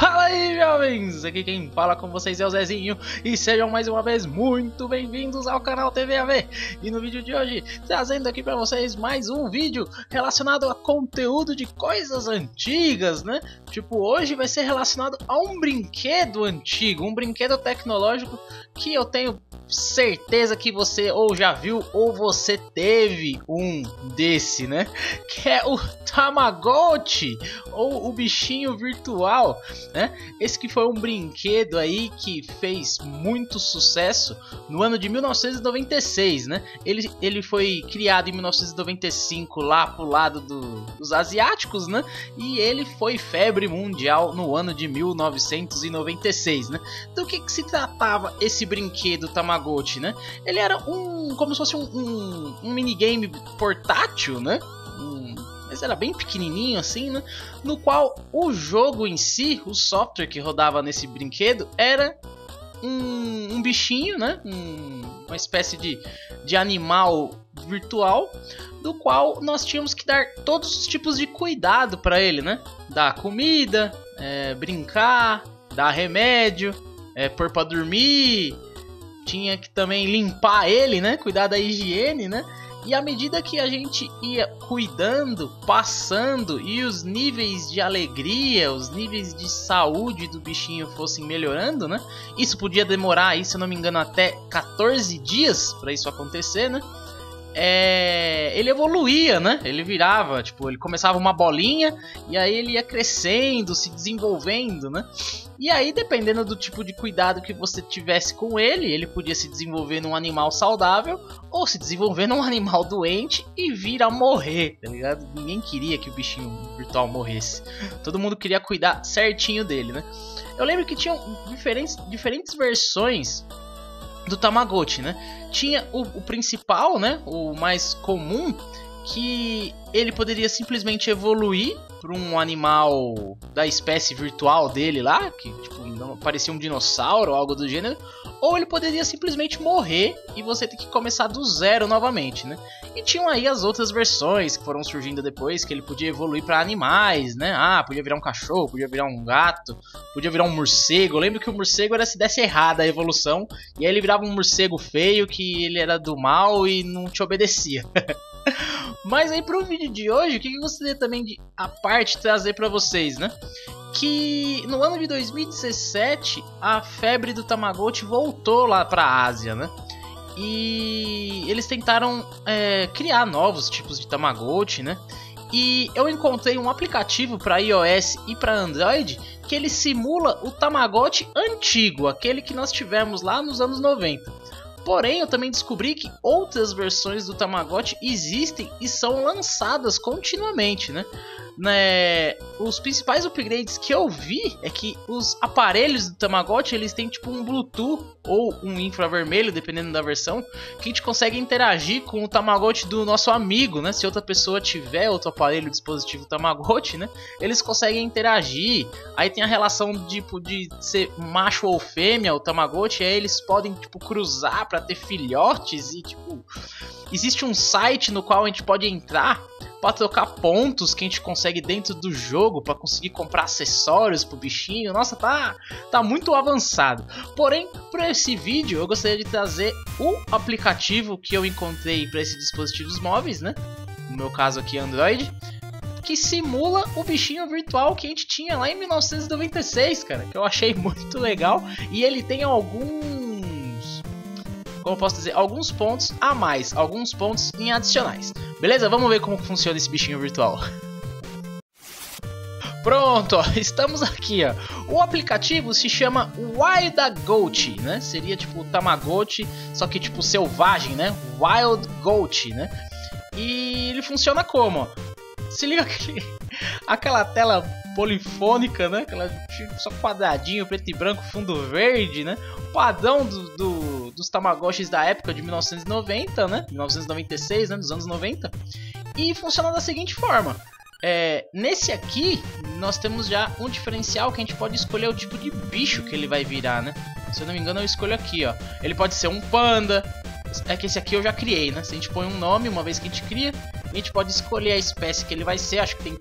Fala aí, jovens! Aqui quem fala com vocês é o Zezinho e sejam mais uma vez muito bem-vindos ao canal TVAV. E no vídeo de hoje, trazendo aqui para vocês mais um vídeo relacionado a conteúdo de coisas antigas, né? Tipo, hoje vai ser relacionado a um brinquedo antigo, um brinquedo tecnológico que eu tenho certeza que você ou já viu ou você teve um desse, né? Que é o Tamagotchi ou o bichinho virtual, né? Esse que foi um brinquedo aí que fez muito sucesso no ano de 1996, né? Ele, ele foi criado em 1995 lá pro lado do, dos asiáticos, né? E ele foi febre mundial no ano de 1996, né? Do que, que se tratava esse brinquedo Tamagotchi, né? Ele era um como se fosse um, um, um minigame portátil, né? Um, mas era bem pequenininho assim, né? No qual o jogo em si, o software que rodava nesse brinquedo, era um, um bichinho, né? Um, uma espécie de, de animal virtual, do qual nós tínhamos que dar todos os tipos de cuidado para ele, né? Dar comida, é, brincar, dar remédio, é, pôr para dormir, tinha que também limpar ele, né? Cuidar da higiene, né? E à medida que a gente ia cuidando, passando e os níveis de alegria, os níveis de saúde do bichinho fossem melhorando, né? Isso podia demorar aí, se eu não me engano, até 14 dias para isso acontecer, né? É, ele evoluía, né? Ele virava, tipo, ele começava uma bolinha e aí ele ia crescendo, se desenvolvendo, né? E aí, dependendo do tipo de cuidado que você tivesse com ele, ele podia se desenvolver num animal saudável ou se desenvolver num animal doente e vir a morrer, tá ligado? Ninguém queria que o bichinho virtual morresse. Todo mundo queria cuidar certinho dele, né? Eu lembro que tinham diferentes, diferentes versões do Tamagotchi, né? Tinha o, o principal, né? O mais comum, que ele poderia simplesmente evoluir para um animal da espécie virtual dele lá, que tipo, não parecia um dinossauro ou algo do gênero, ou ele poderia simplesmente morrer e você ter que começar do zero novamente, né? E tinham aí as outras versões que foram surgindo depois, que ele podia evoluir para animais, né? Ah, podia virar um cachorro, podia virar um gato, podia virar um morcego. Eu lembro que o morcego era se desse errada a evolução, e aí ele virava um morcego feio que ele era do mal e não te obedecia. Mas aí pro vídeo de hoje, o que eu gostaria também de a parte trazer para vocês, né? Que no ano de 2017 a febre do Tamagotchi voltou lá pra Ásia, né? E eles tentaram é, criar novos tipos de Tamagotchi, né? E eu encontrei um aplicativo para iOS e para Android que ele simula o Tamagotchi antigo, aquele que nós tivemos lá nos anos 90. Porém, eu também descobri que outras versões do Tamagotchi existem e são lançadas continuamente, né? né? Os principais upgrades que eu vi é que os aparelhos do Tamagotchi eles têm tipo um Bluetooth ou um infravermelho, dependendo da versão, que a gente consegue interagir com o Tamagotchi do nosso amigo, né? Se outra pessoa tiver outro aparelho dispositivo Tamagotchi, né? Eles conseguem interagir. Aí tem a relação tipo de ser macho ou fêmea, o Tamagotchi, aí eles podem tipo cruzar para ter filhotes e tipo existe um site no qual a gente pode entrar para trocar pontos que a gente consegue dentro do jogo para conseguir comprar acessórios pro bichinho. Nossa, tá tá muito avançado. Porém, para esse vídeo eu gostaria de trazer o aplicativo que eu encontrei para esses dispositivos móveis, né? No meu caso aqui Android, que simula o bichinho virtual que a gente tinha lá em 1996, cara, que eu achei muito legal e ele tem alguns como posso dizer, alguns pontos a mais, alguns pontos em adicionais. Beleza? Vamos ver como funciona esse bichinho virtual. Pronto, ó, estamos aqui, ó. O aplicativo se chama Wild Goat, né? Seria tipo Tamagotchi, só que tipo selvagem, né? Wild Goat, né? E ele funciona como? Se liga aqui, aquela tela polifônica, né? Aquela tipo, só quadradinho, preto e branco, fundo verde, né? O padrão do, do, dos Tamagotchis da época de 1990, né? 1996, né? Dos anos 90. E funciona da seguinte forma. É, nesse aqui, nós temos já um diferencial que a gente pode escolher o tipo de bicho que ele vai virar, né? Se eu não me engano, eu escolho aqui, ó. Ele pode ser um panda. É que esse aqui eu já criei, né? Se a gente põe um nome, uma vez que a gente cria, a gente pode escolher a espécie que ele vai ser. Acho que tem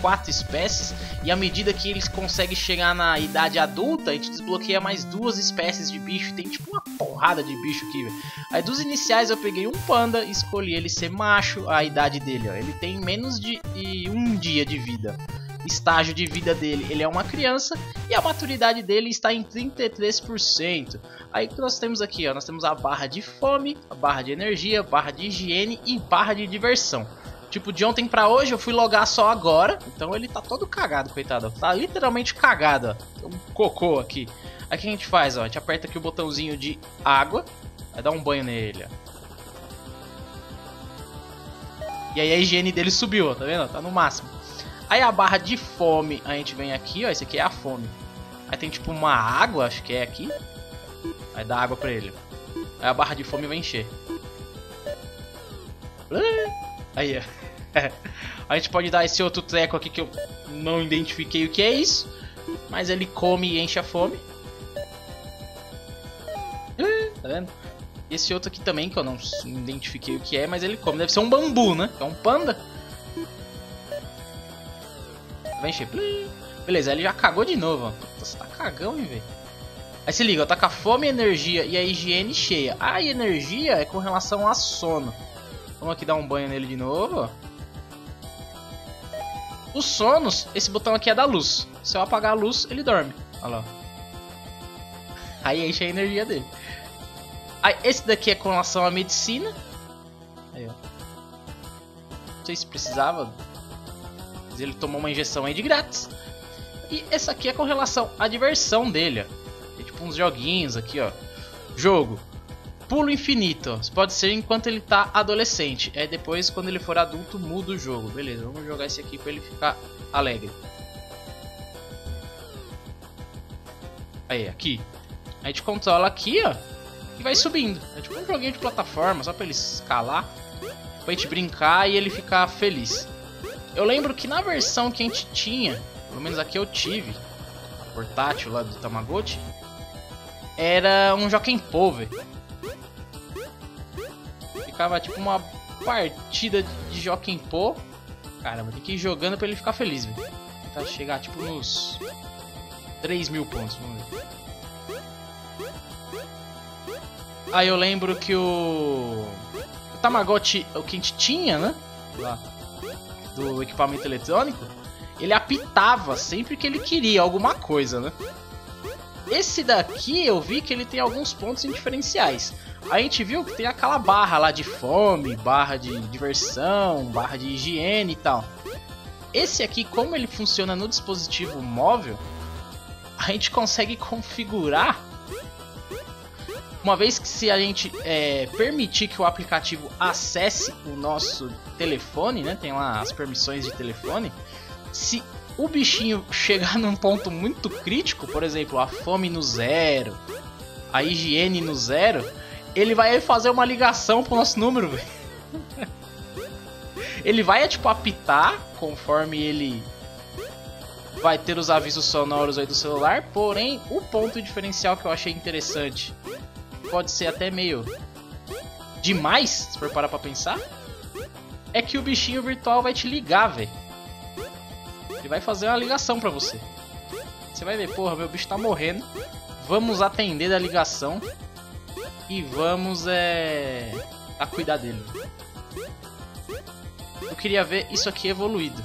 quatro espécies e à medida que eles conseguem chegar na idade adulta, a gente desbloqueia mais duas espécies de bicho. Tem tipo uma porrada de bicho aqui, velho. Aí dos iniciais eu peguei um panda escolhi ele ser macho, a idade dele, ó. Ele tem menos de um dia de vida estágio de vida dele, ele é uma criança e a maturidade dele está em 33%. Aí que nós temos aqui, ó, nós temos a barra de fome, a barra de energia, barra de higiene e barra de diversão. Tipo, de ontem pra hoje eu fui logar só agora, então ele tá todo cagado, coitado. Tá literalmente cagado, ó. Um cocô aqui. Aí o que a gente faz, ó? A gente aperta aqui o botãozinho de água, vai dar um banho nele, ó. E aí a higiene dele subiu, tá vendo? Tá no máximo. Aí a barra de fome, a gente vem aqui, ó, esse aqui é a fome. Aí tem tipo uma água, acho que é aqui. Aí dá água pra ele. Aí a barra de fome vai encher. Aí, ó. a gente pode dar esse outro treco aqui que eu não identifiquei o que é isso. Mas ele come e enche a fome. Tá vendo? Esse outro aqui também, que eu não identifiquei o que é, mas ele come. Deve ser um bambu, né? É um panda. Vai encher. Beleza, ele já cagou de novo, ó. Você tá cagão, hein, velho. Aí se liga, ó, tá com a fome, energia e a higiene cheia. A energia é com relação a sono. Vamos aqui dar um banho nele de novo. Os sonos, esse botão aqui é da luz. Se eu apagar a luz, ele dorme. Olha lá. Aí enche a energia dele. Aí esse daqui é com relação à medicina. Aí, ó. Não sei se precisava ele tomou uma injeção aí de grátis. E essa aqui é com relação à diversão dele, ó. Tem tipo uns joguinhos aqui, ó. Jogo. Pulo infinito, ó. Pode ser enquanto ele tá adolescente. Aí depois, quando ele for adulto, muda o jogo. Beleza, vamos jogar esse aqui pra ele ficar alegre. Aí, aqui. A gente controla aqui, ó. E vai subindo. É tipo um joguinho de plataforma, só pra ele escalar. Pra gente brincar e ele ficar feliz. Eu lembro que na versão que a gente tinha, pelo menos aqui eu tive, portátil lá do Tamagotchi, era um Joaquim Pover. Ficava tipo uma partida de Joaquim Po. Caramba, tem que ir jogando pra ele ficar feliz, velho. Tentar chegar tipo nos 3 mil pontos, vamos ver. Aí eu lembro que o... o Tamagotchi, o que a gente tinha, né? Lá do equipamento eletrônico, ele apitava sempre que ele queria alguma coisa, né? Esse daqui eu vi que ele tem alguns pontos diferenciais. A gente viu que tem aquela barra lá de fome, barra de diversão, barra de higiene e tal. Esse aqui, como ele funciona no dispositivo móvel, a gente consegue configurar uma vez que se a gente é, permitir que o aplicativo acesse o nosso telefone, né? Tem lá as permissões de telefone. Se o bichinho chegar num ponto muito crítico, por exemplo, a fome no zero, a higiene no zero, ele vai fazer uma ligação pro nosso número, velho. ele vai tipo apitar conforme ele vai ter os avisos sonoros aí do celular, porém o ponto diferencial que eu achei interessante pode ser até meio demais, se for parar pra pensar, é que o bichinho virtual vai te ligar, velho. Ele vai fazer uma ligação pra você. Você vai ver, porra, meu bicho tá morrendo. Vamos atender da ligação e vamos é a cuidar dele. Eu queria ver isso aqui evoluído.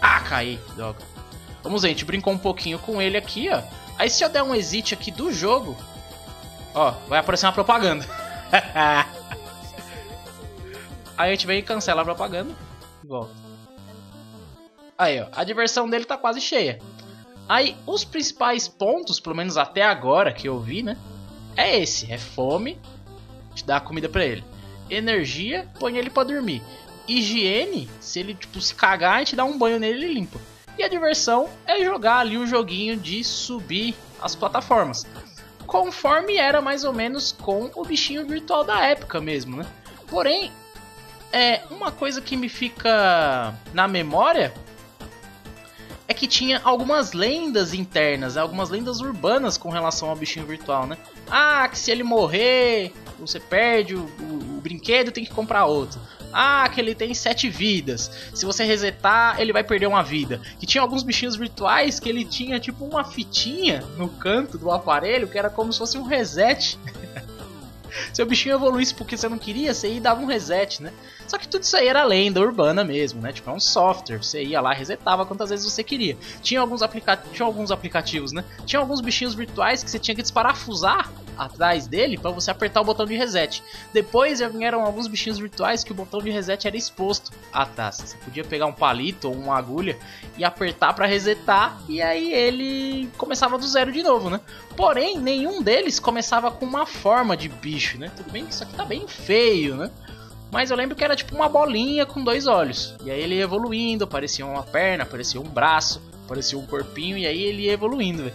Ah, caí, droga. Vamos gente brincou um pouquinho com ele aqui, ó. Aí se eu der um exit aqui do jogo, Ó, vai aparecer uma propaganda. Aí a gente vem e cancela a propaganda e volta. Aí, ó, a diversão dele tá quase cheia. Aí, os principais pontos, pelo menos até agora que eu vi, né? É esse, é fome, gente dá comida pra ele. Energia, põe ele pra dormir. Higiene, se ele tipo se cagar, a gente dá um banho nele e limpa. E a diversão é jogar ali o joguinho de subir as plataformas conforme era mais ou menos com o bichinho virtual da época mesmo, né? Porém, é uma coisa que me fica na memória é que tinha algumas lendas internas, algumas lendas urbanas com relação ao bichinho virtual, né? Ah, que se ele morrer, você perde o, o, o brinquedo, tem que comprar outro. Ah, que ele tem sete vidas. Se você resetar, ele vai perder uma vida. Que tinha alguns bichinhos virtuais que ele tinha tipo uma fitinha no canto do aparelho que era como se fosse um reset. Se o bichinho evoluísse porque você não queria, você ia e dava um reset, né? Só que tudo isso aí era lenda urbana mesmo, né? Tipo, é um software, você ia lá resetava quantas vezes você queria. Tinha alguns, aplica tinha alguns aplicativos, né? Tinha alguns bichinhos virtuais que você tinha que desparafusar atrás dele para você apertar o botão de reset. Depois vieram alguns bichinhos virtuais que o botão de reset era exposto atrás. Você podia pegar um palito ou uma agulha e apertar para resetar e aí ele começava do zero de novo, né? Porém, nenhum deles começava com uma forma de bicho, né? Tudo bem que isso aqui tá bem feio, né? Mas eu lembro que era tipo uma bolinha com dois olhos. E aí ele ia evoluindo, aparecia uma perna, aparecia um braço, aparecia um corpinho, e aí ele ia evoluindo, véio.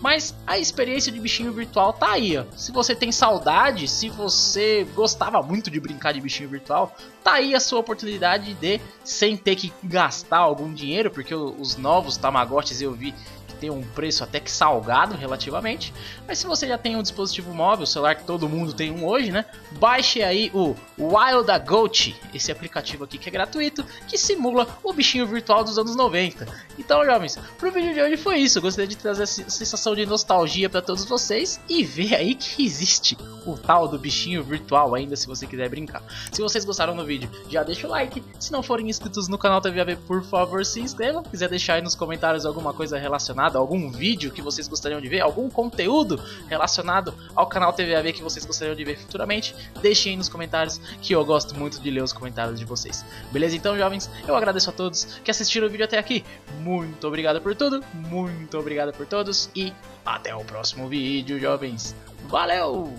Mas a experiência de bichinho virtual tá aí, ó. Se você tem saudade, se você gostava muito de brincar de bichinho virtual, tá aí a sua oportunidade de, sem ter que gastar algum dinheiro, porque os novos Tamagotchis eu vi tem um preço até que salgado relativamente. Mas se você já tem um dispositivo móvel, celular que todo mundo tem um hoje, né? Baixe aí o Wild Goat, esse aplicativo aqui que é gratuito, que simula o bichinho virtual dos anos 90. Então, jovens, pro vídeo de hoje foi isso. gostaria de trazer essa sensação de nostalgia para todos vocês e ver aí que existe o tal do bichinho virtual ainda, se você quiser brincar. Se vocês gostaram do vídeo, já deixa o like. Se não forem inscritos no canal TVAV, por favor, se inscrevam. Se quiser deixar aí nos comentários alguma coisa relacionada relacionado a algum vídeo que vocês gostariam de ver, algum conteúdo relacionado ao canal TVAV que vocês gostariam de ver futuramente, deixem aí nos comentários que eu gosto muito de ler os comentários de vocês. Beleza então, jovens? Eu agradeço a todos que assistiram o vídeo até aqui. Muito obrigado por tudo, muito obrigado por todos e até o próximo vídeo, jovens. Valeu!